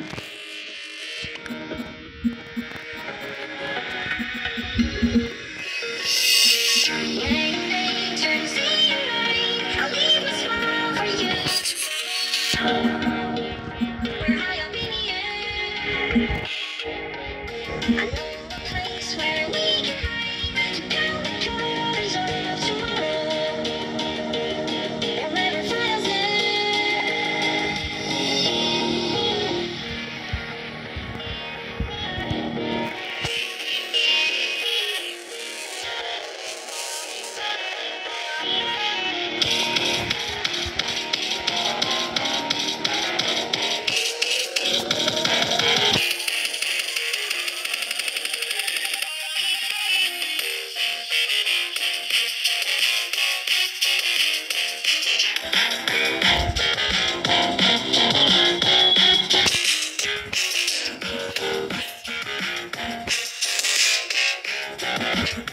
you Yeah.